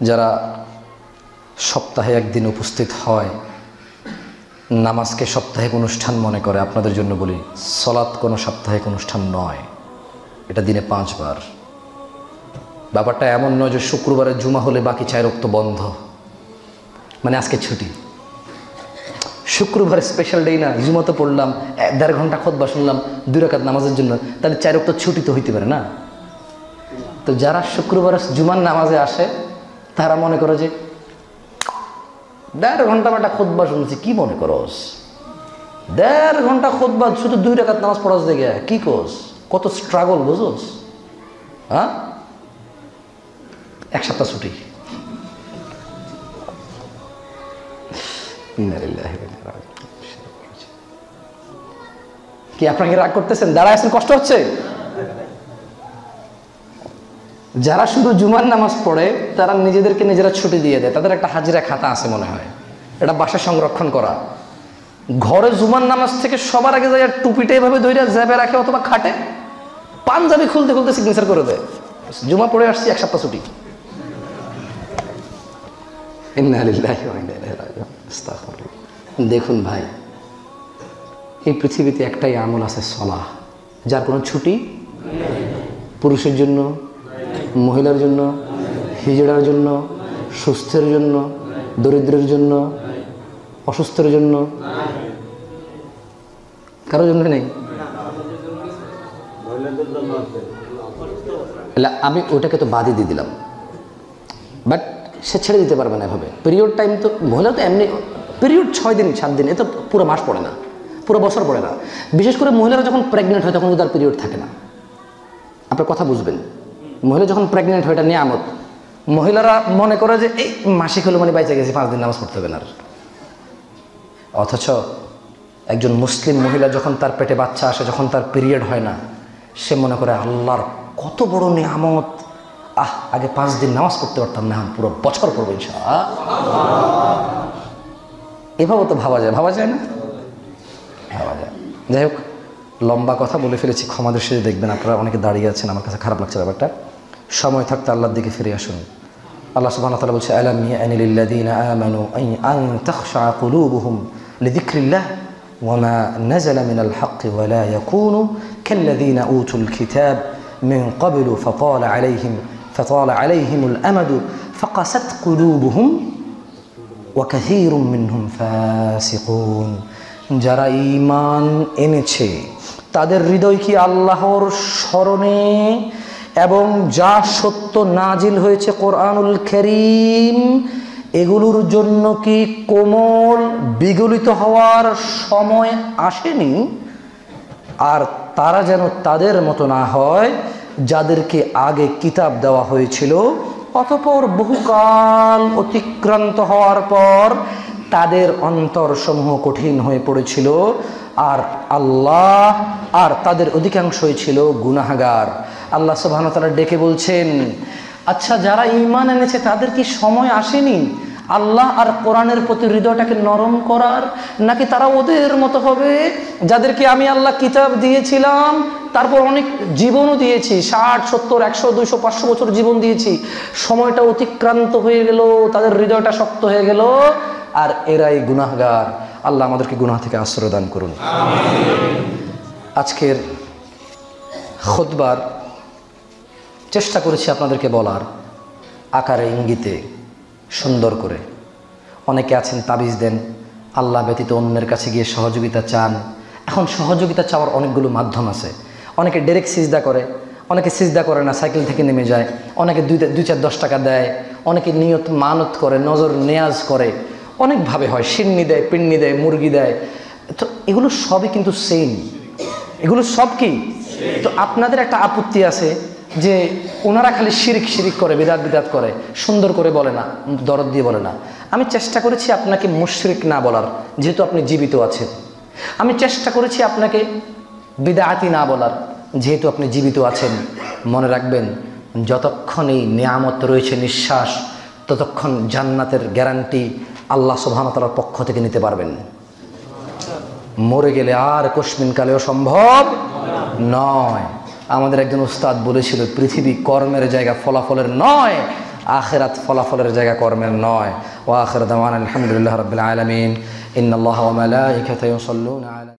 যারা সপ্তাহে একদিন উপস্থিত হয়, নামাজকে সাপ্তাহিক অনুষ্ঠান মনে করে, আপনাদের জন্য বলি, সলাৎ কোনো সাপ্তাহিক অনুষ্ঠান নয়, এটা দিনে পাঁচবার। ব্যাপারটা এমন নয় যে শুক্রবারে জুমা হলে বাকি চায় রক্ত বন্ধ। মানে আজকে ছুটি। শুক্রবার স্পেশাল ডে না জুমা তো পড়লাম দেড় ঘণ্টা খোদবা শুনলাম, দুই নামাজের জন্য, তাহলে চার রক্ত ছুটি তো হইতে পারে না। তো যারা শুক্রবার জুমার নামাজে আসে তারা মনে করে যে, দেড় ঘণ্টা একটা খোদবা শুনছি, কি মনে করস? দেড় ঘণ্টা খোদবা শুধু দুই রাকাত নামাজ পড়াস দেখে, কি কোস কত স্ট্রাগল বুঝোস? হ্যাঁ? এক সপ্তাহ ছুটি। কি, আপনাকে রাগ করতেছেন? দাঁড়ায় আছেন, কষ্ট হচ্ছে? যারা শুধু জুমার নামাজ পড়ে, তারা নিজেদেরকে নিজেরা ছুটি দিয়ে দেয়। তাদের একটা হাজিরা খাতা আছে মনে হয়। এটা বাসা সংরক্ষণ করা। ঘরে জুমার নামাজ থেকে সবার আগে যায় টুপিটা এভাবে ধরে জ্যাবে রাখে অথবা খাটে। পাঞ্জাবি খুলতে খুলতে সিগনেচার করে দেয়। জুমা পড়ে আসছি, এক সপ্তাহ ছুটি। দেখুন ভাই, এই পৃথিবীতে একটাই আমল আছে সলাহ। যার কোনো ছুটি? পুরুষের জন্য মহিলার জন্য, হিজড়ার জন্য, সুস্থের জন্য, দরিদ্রের জন্য, অসুস্থের জন্য। কারোর জন্য নেই। আমি ওটাকে তো বাদই দিয়ে দিলাম। বাট সে ছেড়ে দিতে পারবে না এভাবে। পিরিয়ড টাইম তো মহিলা তো এমনি পিরিয়ড ছয় দিন, সাত দিন, এ তো পুরো মাস পড়ে না। পুরো বছর পড়ে না। বিশেষ করে মহিলারা যখন প্রেগনেন্ট হয়, তখন তার পিরিয়ড থাকে না। আপনার কথা বুঝবেন। মহিলা যখন প্রেগনেন্ট হয়, এটা নিয়ামত। মহিলারা মনে করে যে, এই মাসিক হলো মানে বাইচে গেছে, পাঁচ দিন নামাজ পড়তে হবে না অথচ একজন মুসলিম মহিলা যখন তার পেটে বাচ্চা আসে, যখন তার পিরিয়ড হয় না, সে মনে করে, আল্লাহর কত বড় নিয়ামত। আহ, আগে পাঁচ দিন নামাজ পড়তে পারতাম না পুরো বছর পড়ব ইনশা এভাবে তো ভাবা যায় ভাবা যায় না? ভাবা যায়। যাই হোক লম্বা কথা বলে ফেলেছি ক্ষমা দৃষ্টিতে দেখবেন আপনারা অনেকে দাঁড়িয়ে আছেন আমার কাছে খারাপ লাগছে ব্যাপারটা সময় থাকতে আল্লাহর দিকে ফিরে আসুন আল্লাহ সুবহানাহু ওয়া তাআলা বলছে আলাম ইয়ানি লিল্লাযীনা আমানু আন তাখশা কুলুবুহুম লিযিকরিল্লাহ وما نزل من الحق ولا يكونوا كالذين أوتوا الكتاب من قبل فطال عليهم فطال عليهم الأمد فقست قلوبهم وكثير منهم فاسقون যারা ঈমান এনেছে তাদের হৃদয় কি আল্লাহর স্মরণে? এবং যা সত্য নাজিল হয়েছে কোরআনুল খেরিম এগুলোর জন্য কি কোমল বিগলিত হওয়ার সময় আসেনি? আর তারা যেন তাদের মতো না হয়, যাদেরকে আগে কিতাব দেওয়া হয়েছিল, অতপর বহুকাল অতিক্রান্ত হওয়ার পর তাদের অন্তরসমূহ কঠিন হয়ে পড়েছিল, আর আল্লাহ, আর তাদের অধিকাংশই ছিল গুনাহাগার। আল্লাহ সুবহানাহু তারা ডেকে বলছেন আচ্ছা যারা ইমান এনেছে তাদের কি সময় আসেনি? আল্লাহ আর কোরআনের প্রতি হৃদয়টাকে নরম করার, নাকি তারা ওদের মতো হবে? যাদেরকে আমি আল্লাহ কিতাব দিয়েছিলাম, তারপর অনেক জীবনও দিয়েছি, ষাট, সত্তর, একশো, দুইশো, পাঁচশো বছর জীবন দিয়েছি। সময়টা অতিক্রান্ত হয়ে গেল, তাদের হৃদয়টা শক্ত হয়ে গেল। আর এরাই গুনাহগার। আল্লাহ আমাদেরকে গুনাহ থেকে আশ্রয় দান করুন। আজকের খোদবার চেষ্টা করেছি আপনাদেরকে বলার আকারে, ইঙ্গিতে, সুন্দর করে। অনেকে আছেন তাবিজ দেন, আল্লাহ ব্যতীত অন্যের কাছে গিয়ে সহযোগিতা চান। এখন সহযোগিতা চাওয়ার অনেকগুলো মাধ্যম আছে। অনেকে ডেরেক্ট সিজদা করে, অনেকে সিজদা করে না, সাইকেল থেকে নেমে যায়। অনেকে দুই দুই চার দশ টাকা দেয়। অনেকে নিয়ত, মানত করে, নজর, নেয়াজ করে। অনেকভাবে হয়, সিন্নি দেয়, পিন্নি দেয়, মুরগি দেয়। তো এগুলো সবই কিন্তু সেম এগুলো সব কি? তো আপনাদের একটা আপত্তি আছে যে ওনারা খালি শিরিক শিরিক করে, বিদাত বিদাত করে, সুন্দর করে বলে না, দরদ দিয়ে বলে না। আমি চেষ্টা করেছি আপনাকে মুশরিক না বলার, যেহেতু আপনি জীবিত আছেন। আমি চেষ্টা করেছি আপনাকে বিদায়াতি না বলার, যেহেতু আপনি জীবিত আছেন। মনে রাখবেন, যতক্ষণ এই নিয়ামত রয়েছে নিঃশ্বাস, ততক্ষণ জান্নাতের গ্যারান্টি আল্লাহ সুবাহতালার পক্ষ থেকে নিতে পারবেন। মরে গেলে আর কালেও সম্ভব নয়। আমাদের একজন উস্তাদ বলেছিল, পৃথিবী কর্মের জায়গা ফলাফলের নয়, আখেরাত ফলাফলের জায়গা কর্মের নয়। ও আখের দামান আলহামদুলিল্লাহ রবিল আলমিন।